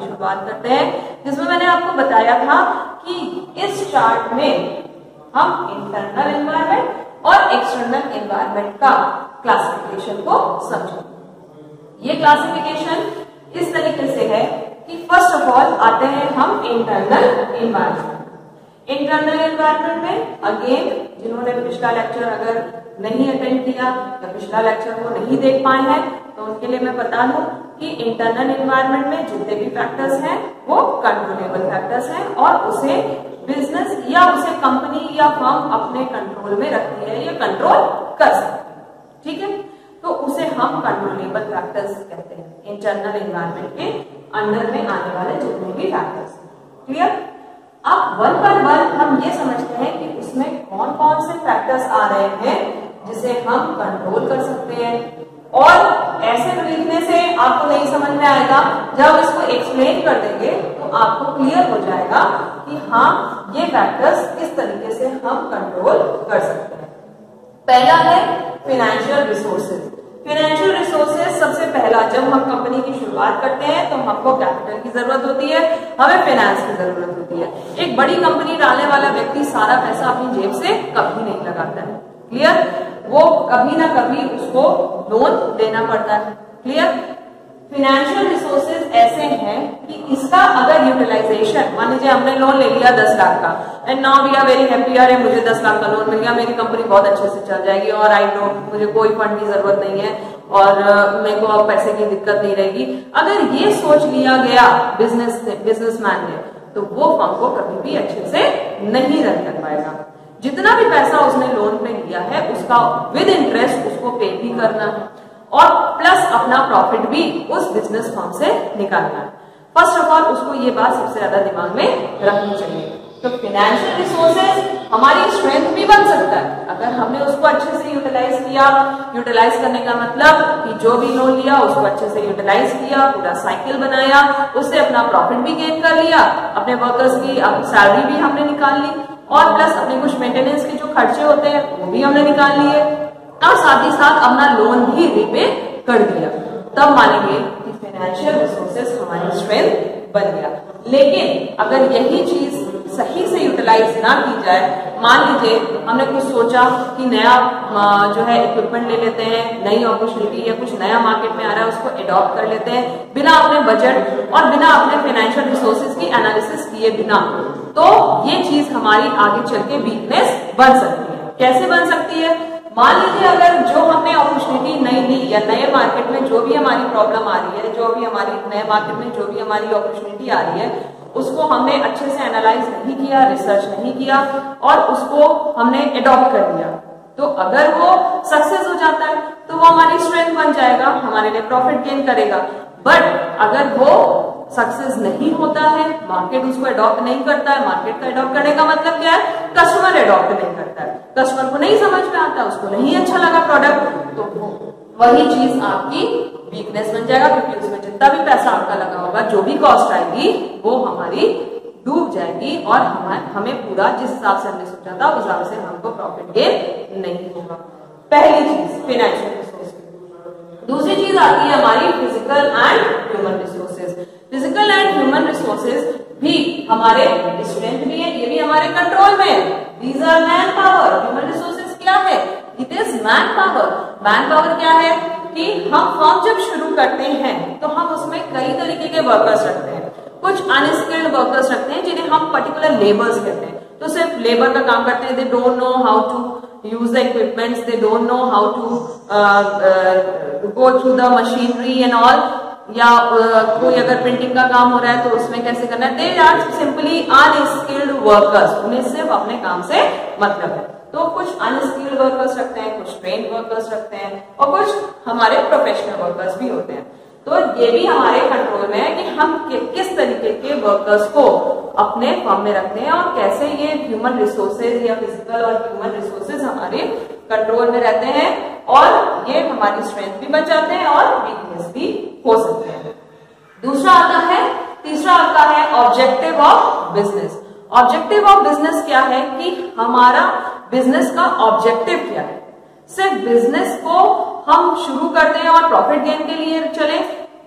शुरुआत करते हैं। जिसमें मैंने आपको बताया था कि इस चार्ट में हम इंटरनल एनवायरमेंट और एक्सटर्नल एनवायरमेंट का क्लासिफिकेशन को समझें ये क्लासिफिकेशन इस तरीके से है कि फ़र्स्ट ऑफ़ ऑल आते हैं हम इंटरनल एनवायरमेंट इंटरनल एनवायरमेंट में अगेन जिन्होंने पिछला लेक्चर अगर नहीं अटेंड किया या पिछला लेक्चर वो नहीं देख पाए हैं तो उनके लिए मैं बता दूँ कि इंटरनल इन्वायरमेंट में जितने भी फैक्टर्स हैं, वो कंट्रोलेबल फैक्टर्स हैं और उसे बिज़नेस या उसे कंपनी या फर्म अपने कंट्रोल में रखती है या कंट्रोल कर सकती है। ठीक है? तो उसे हम कंट्रोलेबल फैक्टर्स कहते हैं। इंटरनल इन्वायरमेंट के अंडर में आने वाले जितने भी फैक्टर्स क्लियर अब वन बाय वन हम ये समझते हैं कि उसमें कौन कौन से फैक्टर्स आ रहे हैं जिसे हम कंट्रोल कर सकते हैं आपको नहीं समझ में आएगा। जब इसको एक्सप्लेन कर देंगे तो आपको क्लियर हो जाएगा कि हाँ ये फैक्टर्स किस तरीके से हम कंट्रोल कर सकते हैं। पहला है फिनेंशियल रिसोर्सेज फिनेंशियल रिसोर्सेज सबसे पहला, जब हम कंपनी की शुरुआत करते हैं तो हमको कैपिटल की ज़रूरत होती है, हमें फाइनेंस की ज़रूरत होती है। एक बड़ी कंपनी डालने वाला व्यक्ति सारा पैसा अपनी जेब से कभी नहीं लगाता है। क्लियर वो कभी ना कभी उसको लोन देना पड़ता है। क्लियर फिनेंशियल रिसोर्सेज ऐसे हैं कि इसका अगर यूटिलाइजेशन मान लीजिए हमने लोन ले लिया दस लाख का and now we are very happy अरे मुझे दस लाख का लोन मिल गया मेरी कंपनी बहुत अच्छे से चल जाएगी और आई नो मुझे कोई फंड की ज़रूरत नहीं है और uh, मेरे को अब पैसे की दिक्कत नहीं रहेगी। अगर ये सोच लिया गया बिज़नेस बिजनेसमैन ने तो वो फर्म को कभी भी अच्छे से नहीं रन कर पाएगा। जितना भी पैसा उसने लोन पे लिया है उसका विद इंटरेस्ट उसको पे भी करना है। और प्लस अपना प्रॉफिट भी उस बिज़नेस फॉर्म से निकालना। है फ़र्स्ट ऑफ़ ऑल उसको ये बात सबसे ज़्यादा दिमाग में रखनी चाहिए। तो फिनेंशियल रिसोर्सेज हमारी स्ट्रेंथ भी बन सकता है। अगर हमने उसको अच्छे से यूटिलाइज किया यूटिलाइज करने का मतलब कि जो भी लोन लिया, उसको अच्छे से यूटिलाइज किया, पूरा साइकिल बनाया, उससे अपना प्रॉफिट भी गेन कर लिया, अपने वर्कर्स की सैलरी भी हमने निकाल ली, और प्लस अपने कुछ मेंटेनेंस के जो खर्चे होते हैं, वो भी हमने निकाल लिए। और साथ ही साथ अपना लोन भी रीपे कर दिया। तब मानेंगे कि फाइनेंशियल रिसोर्सेस हमारी स्ट्रेंथ बन गया। लेकिन अगर यही चीज़ सही से यूटिलाइज ना की जाए, मान लीजिए हमने कुछ सोचा कि नया जो है इक्विपमेंट ले लेते हैं, नई अपॉर्चुनिटी या कुछ नया मार्केट में आ रहा है, उसको एडॉप्ट कर लेते हैं, बिना अपने बजट और बिना अपने फाइनेंशियल रिसोर्सेज की एनालिसिस किए बिना तो ये चीज़ हमारी आगे चल के वीकनेस बन सकती है। कैसे बन सकती है? मान लीजिए अगर जो हमने अपॉर्चुनिटी नहीं ली या नए मार्केट में जो भी हमारी प्रॉब्लम आ रही है, जो भी हमारी नए मार्केट में जो भी हमारी अपॉर्चुनिटी आ रही है, उसको हमने अच्छे से एनालाइज नहीं किया रिसर्च नहीं किया और उसको हमने एडॉप्ट कर दिया। तो अगर वो सक्सेस हो जाता है तो वो हमारी स्ट्रेंथ बन जाएगा, हमारे लिए प्रॉफिट गेन करेगा। बट अगर वो सक्सेस नहीं होता है मार्केट उसको अडॉप्ट नहीं करता है मार्केट का अडॉप्ट करने का मतलब क्या है? कस्टमर अडॉप्ट नहीं करता है। कस्टमर को नहीं समझ में आता, उसको नहीं अच्छा लगा प्रोडक्ट तो वही चीज़ आपकी वीकनेस बन जाएगा, क्योंकि उसमें जितना भी पैसा आपका लगा होगा, जो भी कॉस्ट आएगी, वो हमारी डूब जाएगी और हमें हमें पूरा जिस हिसाब से हमने सोचा था, उस हिसाब से हमको प्रॉफिट गेन नहीं होगा। पहली चीज़ फाइनेंशियल रिसोर्स दूसरी चीज़ आती है हमारी physical and human resources physical and human resources भी हमारे स्ट्रेंथ भी है, ये भी हमारे कंट्रोल में है। These are manpower human resources क्या है? It is man power man power क्या है? कि हम फॉर्म जब शुरू करते हैं तो हम उसमें कई तरीके के वर्कर्स रखते हैं। कुछ अनस्किल्ड वर्कर्स रखते हैं, जिन्हें हम पर्टिकुलर लेबर्स कहते हैं। तो सिर्फ़ लेबर का काम करते हैं। They don't know how to use the equipments they don't know how to go through the machinery and all या कोई अगर प्रिंटिंग का काम हो रहा है तो उसमें कैसे करना है? They are simply unskilled workers उन्हें सिर्फ़ अपने काम से मतलब है। तो कुछ अनस्किल्ड वर्कर्स रखते हैं कुछ ट्रेन वर्कर्स रखते हैं और कुछ हमारे प्रोफेशनल वर्कर्स भी होते हैं। तो ये भी हमारे कंट्रोल में है कि हम कि, किस तरीके के वर्कर्स को अपने फॉर्म में रखते हैं और कैसे ये ह्यूमन रिसोर्सेज या फ़िज़िकल और ह्यूमन रिसोर्सेज हमारे कंट्रोल में रहते हैं। ये हमारी स्ट्रेंथ भी बन जाते हैं और वीकनेस भी हो सकते हैं। दूसरा आता है, तीसरा आता है objective of business objective of business क्या है कि हमारा बिज़नेस का ऑब्जेक्टिव क्या है? सिर्फ़ बिज़नेस को हम शुरू करते हैं और प्रॉफिट गेन के लिए चले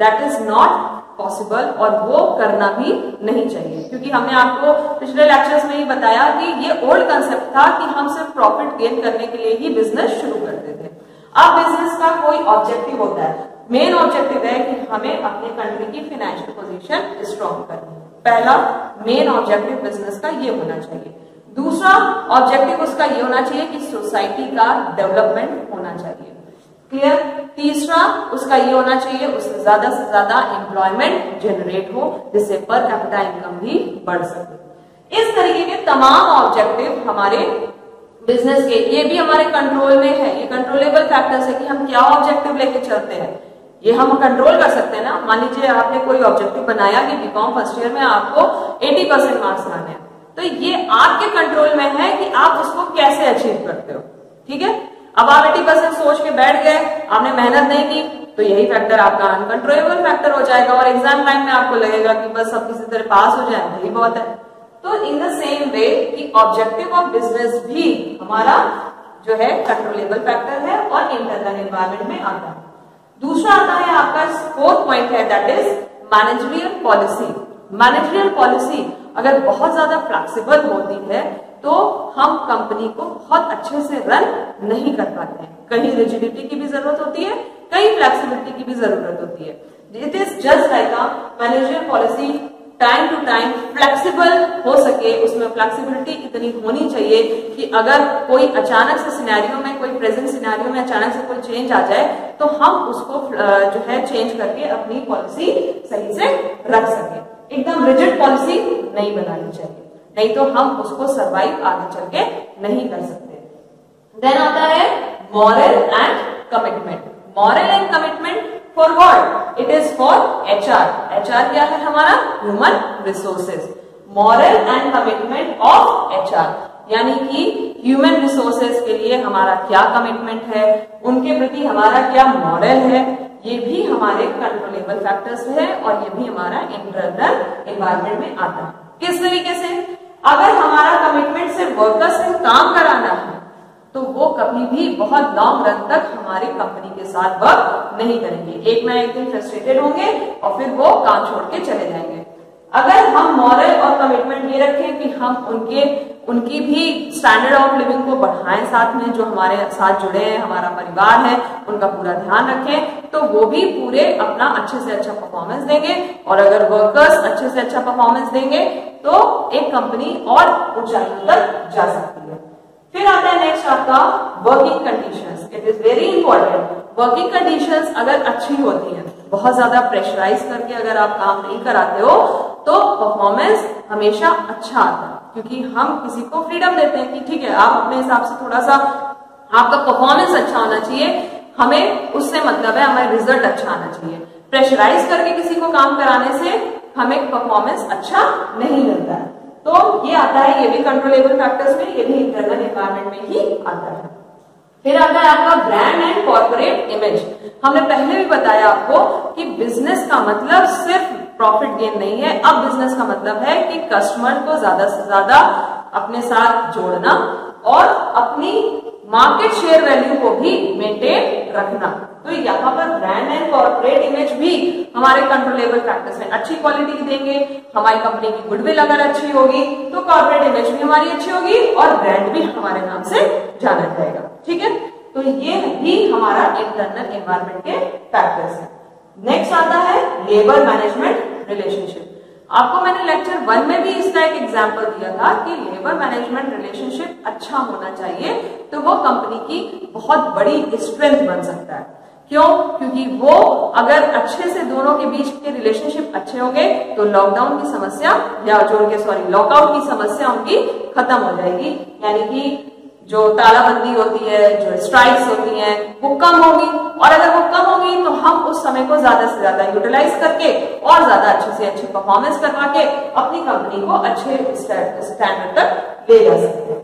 दैट इज़ नॉट पॉसिबल और वो करना भी नहीं चाहिए। क्योंकि हमने आपको पिछले लेक्चर्स में ही बताया कि ये ओल्ड कंसेप्ट था कि हम सिर्फ़ प्रॉफिट गेन करने के लिए ही बिज़नेस शुरू करते थे। अब बिज़नेस का कोई ऑब्जेक्टिव होता है। मेन ऑब्जेक्टिव है कि हमें अपने कंट्री की फाइनेंशियल पोजीशन स्ट्रॉन्ग करनी पहला मेन ऑब्जेक्टिव बिज़नेस का ये होना चाहिए। दूसरा ऑब्जेक्टिव उसका ये होना चाहिए कि सोसाइटी का डेवलपमेंट होना चाहिए। क्लियर तीसरा उसका ये होना चाहिए, उससे ज़्यादा से ज़्यादा एम्प्लॉयमेंट जनरेट हो, जिससे पर कैपिटा इनकम भी बढ़ सके। इस तरीके के तमाम ऑब्जेक्टिव हमारे बिज़नेस के ये भी हमारे कंट्रोल में है। ये कंट्रोलेबल फैक्टर्स है कि हम क्या ऑब्जेक्टिव लेके चलते हैं। ये हम कंट्रोल कर सकते हैं ना। मान लीजिए आपने कोई ऑब्जेक्टिव बनाया कि बीकॉम फ़र्स्ट ईयर में आपको 80 परसेंट मार्क्स लाने हैं। तो ये आपके कंट्रोल में है कि आप उसको कैसे अचीव करते हो। ठीक है? अब आप एटी परसेंट सोच के बैठ गए। आपने मेहनत नहीं की तो यही फैक्टर आपका अनकंट्रोलेबल फैक्टर हो जाएगा और एग्ज़ाम टाइम में आपको लगेगा कि बस सब किसी तरह पास हो जाए। यही बहुत है। तो इन द सेम वे कि ऑब्जेक्टिव ऑफ़ बिज़नेस भी हमारा जो है कंट्रोलेबल फैक्टर है और इंटरनल एनवायरमेंट में आता है। दूसरा आता है आपका फोर्थ पॉइंट है that is managerial policy managerial policy अगर बहुत ज़्यादा फ्लेक्सिबल होती है तो हम कंपनी को बहुत अच्छे से रन नहीं कर पाते हैं। कहीं रिजिडिटी की भी ज़रूरत होती है, कहीं फ्लेक्सिबिलिटी की भी ज़रूरत होती है। It is just like a managerial policy time to time flexible हो सके, उसमें फ्लेक्सिबिलिटी इतनी होनी चाहिए कि अगर कोई अचानक से सिनेरियो में, कोई प्रेजेंट सिनेरियो में अचानक से कोई चेंज आ जाए तो हम उसको जो है चेंज करके अपनी पॉलिसी सही से रख सके। एकदम रिजिड पॉलिसी नहीं बनानी चाहिए। नहीं तो हम उसको सर्वाइव आगे चल के नहीं कर सकते। देन आता है moral and commitment moral and commitment for what it is for H R H R क्या है हमारा? Human resources moral and commitment of H R यानी कि ह्यूमन रिसोर्सेज के लिए हमारा क्या कमिटमेंट है? उनके प्रति हमारा क्या मॉरल है? ये भी हमारे कंट्रोलेबल फैक्टर्स है और ये भी हमारा इंटरनल एनवायरमेंट में आता है। किस तरीके से? अगर हमारा कमिटमेंट सिर्फ़ वर्कर्स से काम कराना है वो कभी भी बहुत लॉन्ग रन तक हमारी कंपनी के साथ वर्क नहीं करेंगे। एक ना एक दिन फ्रस्ट्रेटेड होंगे और फिर वो काम छोड़ के चले जाएँगे। अगर हम मॉरल और कमिटमेंट ये रखें कि हम उनके, उनकी भी स्टैंडर्ड ऑफ़ लिविंग को बढ़ाएँ साथ में, जो हमारे साथ जुड़े हैं, हमारा परिवार है, उनका पूरा ध्यान रखें तो वो भी पूरे अपना अच्छे से अच्छा परफॉर्मेंस देंगे। और अगर वर्कर्स अच्छे से अच्छा परफॉर्मेंस देंगे तो एक कंपनी और ऊंचाइयों तक जा सकती है। फिर आता है नेक्स्ट आपका working conditions it is very important working conditions अगर अच्छी होती हैं, बहुत ज़्यादा प्रेशराइज करके अगर आप काम नहीं कराते हो तो परफॉर्मेंस हमेशा अच्छा आता है। क्योंकि हम किसी को फ्रीडम देते हैं कि ठीक है, आप अपने हिसाब से थोड़ा सा आपका परफॉर्मेंस अच्छा होना चाहिए। हमें उससे मतलब है हमें रिज़ल्ट अच्छा आना चाहिए। प्रेशराइज करके किसी को काम कराने से हमें परफॉर्मेंस अच्छा नहीं मिलता है। तो ये आता है, ये भी कंट्रोलेबल फैक्टर्स में, ये भी इंटरनल एनवायरमेंट में ही आता है। फिर आता है आपका ब्रांड एंड कॉर्पोरेट इमेज हमने पहले भी बताया आपको कि बिज़नेस का मतलब सिर्फ़ प्रॉफिट गेन नहीं है। अब बिज़नेस का मतलब है कि कस्टमर को ज़्यादा से ज़्यादा अपने साथ जोड़ना और अपनी मार्केट शेयर वैल्यू को भी मेंटेन रखना। तो यहाँ पर ब्रांड एंड कॉर्पोरेट इमेज भी हमारे कंट्रोलेबल प्रैक्टिस में अच्छी क्वालिटी की देंगे। हमारी कंपनी की गुडविल अगर अच्छी होगी तो कॉर्पोरेट इमेज भी हमारी अच्छी होगी और ब्रांड भी हमारे नाम से जाना जाएगा। ठीक है? तो ये भी हमारा इंटरनल एनवायरमेंट के फैक्टर्स है। नेक्स्ट आता है लेबर मैनेजमेंट रिलेशनशिप आपको मैंने लेक्चर वन में भी इसका एक एग्ज़ाम्पल दिया था कि लेबर मैनेजमेंट रिलेशनशिप अच्छा होना चाहिए तो वो कंपनी की बहुत बड़ी स्ट्रेंथ बन सकता है। क्यों? क्योंकि वो अगर अच्छे से दोनों के बीच के रिलेशनशिप अच्छे होंगे तो लॉकडाउन की समस्या या जो उनके सॉरी लॉकआउट की समस्या उनकी खत्म हो जाएगी। यानी कि जो तालाबंदी होती है, जो स्ट्राइक्स होती हैं, वो कम होगी। और अगर वो कम होगी तो हम उस समय को ज़्यादा से ज़्यादा यूटिलाइज करके और ज़्यादा अच्छे से अच्छी परफॉर्मेंस करवा के अपनी कंपनी को अच्छे स्टैंडर्ड तक ले जा सकते हैं।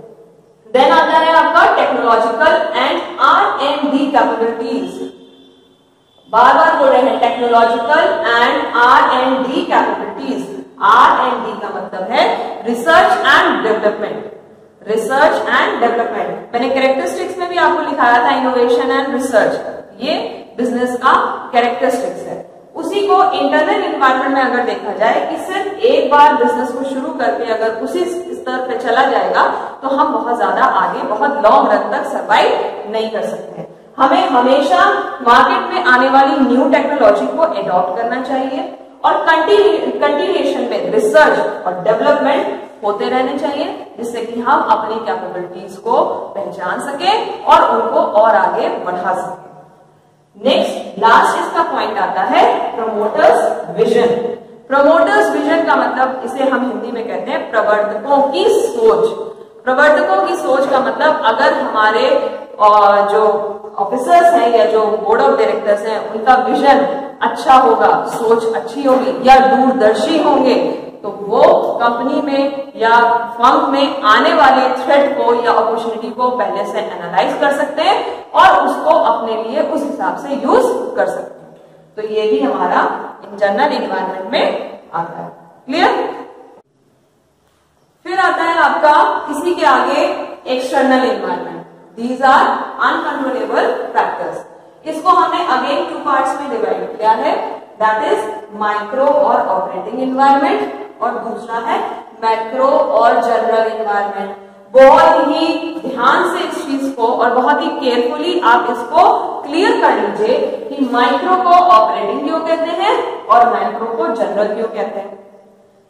देन आता है आपका technological and R and D capabilities बार बार बोल रहे हैं technological and R and D capabilities R and D का मतलब है research and development research and development मैंने कैरेक्टरिस्टिक्स में भी आपको लिखाया था इनोवेशन एंड रिसर्च ये बिज़नेस का कैरेक्टरिस्टिक्स है। उसी को इंटरनल इन्वायरमेंट में अगर देखा जाए कि सिर्फ़ एक बार बिज़नेस को शुरू करके अगर उसी स्तर पे चला जाएगा तो हम बहुत ज़्यादा आगे, बहुत लॉन्ग रन तक सर्वाइव नहीं कर सकते हमें हमेशा मार्केट में आने वाली न्यू टेक्नोलॉजी को एडॉप्ट करना चाहिए और कंटिन्यूएशन में रिसर्च और डेवलपमेंट होते रहने चाहिए, जिससे कि हम अपनी कैपेबिलिटीज को पहचान सके और उनको और आगे बढ़ा सके। नेक्स्ट लास्ट इसका पॉइंट आता है प्रमोटर्स विजन प्रमोटर्स विजन का मतलब इसे हम हिंदी में कहते हैं प्रवर्तकों की सोच। प्रवर्तकों की सोच का मतलब अगर हमारे जो ऑफिसर्स हैं या जो बोर्ड ऑफ़ डायरेक्टर्स हैं, उनका विजन अच्छा होगा, सोच अच्छी होगी या दूरदर्शी होंगे तो वो कंपनी में या फर्म में आने वाले थ्रेट को या अपॉर्चुनिटी को पहले से एनालाइज कर सकते हैं और उसको अपने लिए उस हिसाब से यूज़ कर सकते हैं। तो ये भी हमारा जनरल इन्वायरमेंट में आता है। क्लियर फिर आता है इसी के आगे external environment these are uncontrollable factors इसको हमने अगेन टू पार्ट्स में डिवाइड किया है. दैट इज़ माइक्रो और ऑपरेटिंग इन्वायरमेंट और दूसरा है मैक्रो और जनरल इन्वायरमेंट बहुत ही ध्यान से इस चीज़ को और बहुत ही केयरफुली आप इसको क्लियर कर लीजिए कि माइक्रो को ऑपरेटिंग क्यों कहते हैं और मैक्रो को जनरल क्यों कहते हैं।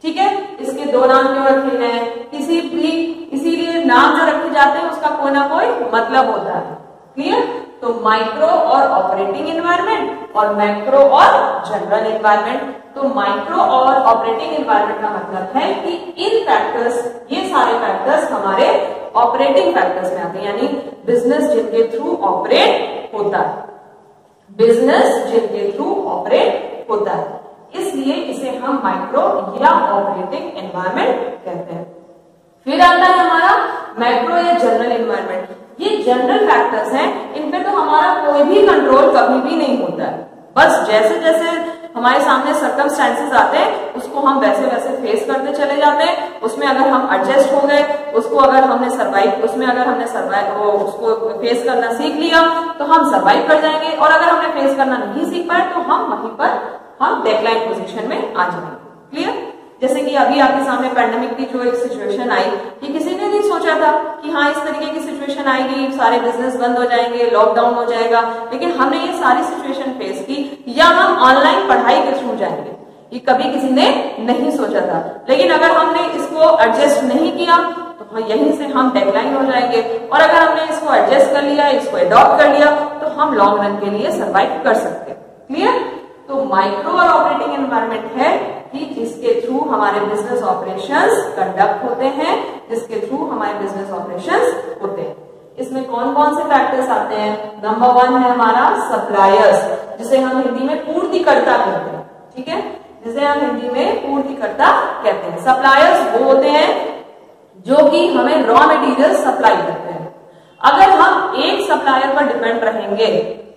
ठीक है? इसके दो नाम क्यों रखे हैं? किसी भी, इसीलिए नाम जो रखे जाते हैं, उसका कोई ना कोई मतलब होता है। क्लियर तो माइक्रो और ऑपरेटिंग इन्वायरमेंट और मैक्रो और जनरल इन्वायरमेंट तो माइक्रो और ऑपरेटिंग इन्वायरमेंट का मतलब है कि इन फैक्टर्स ये सारे फैक्टर्स हमारे ऑपरेटिंग फैक्टर्स में आते हैं। यानी बिज़नेस जिनके थ्रू ऑपरेट होता है। बिज़नेस जिनके थ्रू ऑपरेट होता है इसलिए इसे हम माइक्रो या ऑपरेटिंग एनवायरमेंट कहते हैं। फिर आता है हमारा मैक्रो या जनरल एनवायरमेंट ये जनरल फैक्टर्स हैं, इन पे तो हमारा कोई भी कंट्रोल कभी भी नहीं होता है। बस जैसे जैसे हमारे सामने सर्कमस्टेंसेस आते हैं, उसको हम वैसे वैसे फेस करते चले जाते हैं। उसमें अगर हम एडजस्ट हो गए, उसको अगर हमने सर्वाइव उसमें अगर हमने सर्वाइव उसको फेस करना सीख लिया तो हम सर्वाइव कर जाएँगे। और अगर हमने फेस करना नहीं सीख पाए तो हम वहीं पर हम डेकलाइन पोजीशन में आ जाएँगे। क्लियर जैसे कि अभी आपके सामने पैंडेमिक की जो एक सिचुएशन आई ये किसी ने नहीं सोचा था कि हाँ इस तरीके की सिचुएशन आएगी, सारे बिज़नेस बंद हो जाएँगे लॉकडाउन हो जाएगा। लेकिन हमने ये सारी सिचुएशन फेस की, या हम ऑनलाइन पढ़ाई के थ्रू जाएँगे ये कभी किसी ने नहीं सोचा था। लेकिन अगर हमने इसको एडजस्ट नहीं किया तो यहीं से हम डेडलाइन हो जाएँगे। और अगर हमने इसको एडजस्ट कर लिया, इसको एडॉप्ट कर लिया तो हम लॉन्ग रन के लिए सर्वाइव कर सकते क्लियर तो माइक्रो और ऑपरेटिंग एनवायरमेंट है। कि जिसके थ्रू हमारे बिज़नेस ऑपरेशंस कंडक्ट होते हैं, जिसके थ्रू हमारे बिज़नेस ऑपरेशंस होते हैं। इसमें कौन कौन से फैक्टर्स आते हैं? नंबर वन है हमारा सप्लायर्स जिसे हम हिंदी में पूर्तिकर्ता कहते हैं, ठीक है? जिसे हम हिंदी में पूर्तिकर्ता कहते हैं। सप्लायर्स वो होते हैं जो कि हमें रॉ मटेरियल सप्लाई करते हैं। अगर हम एक सप्लायर पर डिपेंड रहेंगे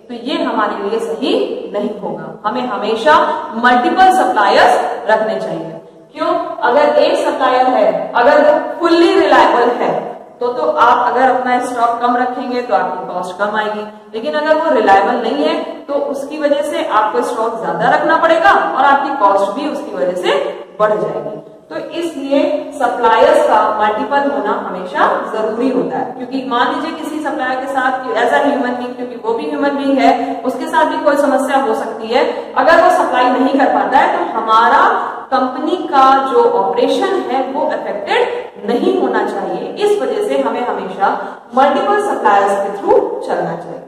तो ये हमारे लिए सही नहीं होगा। हमें हमेशा मल्टीपल सप्लायर्स रखने चाहिए। क्यों? अगर एक सप्लायर है, अगर वो फुल्ली रिलायबल है तो तो आप अगर अपना स्टॉक कम रखेंगे तो आपकी कॉस्ट कम आएगी। लेकिन अगर वो रिलायबल नहीं है तो उसकी वजह से आपको स्टॉक ज़्यादा रखना पड़ेगा और आपकी कॉस्ट भी उसकी वजह से बढ़ जाएगी। तो इसलिए सप्लायर्स का मल्टीपल होना हमेशा ज़रूरी होता है। क्योंकि मान लीजिए किसी सप्लायर के साथ एज अ ह्यूमन बींग क्योंकि वो भी ह्यूमन बींग है, उसके साथ भी कोई समस्या हो सकती है। अगर वो सप्लाई नहीं कर पाता है तो हमारा कंपनी का जो ऑपरेशन है, वो अफेक्टेड नहीं होना चाहिए। इस वजह से हमें हमेशा मल्टीपल सप्लायर्स के थ्रू चलना चाहिए।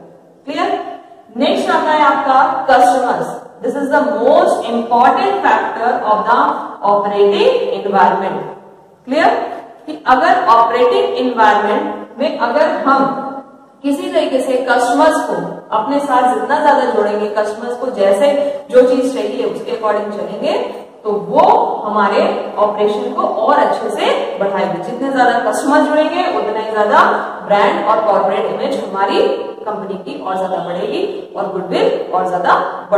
क्लियर नेक्स्ट आता है आपका customers this is the most important factor of the operating environment clear कि अगर ऑपरेटिंग इन्वायरमेंट में अगर हम किसी तरीके से कस्टमर्स को अपने साथ जितना ज़्यादा जोड़ेंगे कस्टमर्स को जैसे जो चीज़ चाहिए उसके अकॉर्डिंग चलेंगे तो वो हमारे ऑपरेशन को और अच्छे से बढ़ाएँगे। जितने ज़्यादा कस्टमर जुड़ेंगे, उतना ही ज़्यादा ब्रांड और कॉर्पोरेट इमेज हमारी कंपनी की और ज़्यादा बढ़ेगी और गुडविल और ज़्यादा बढ़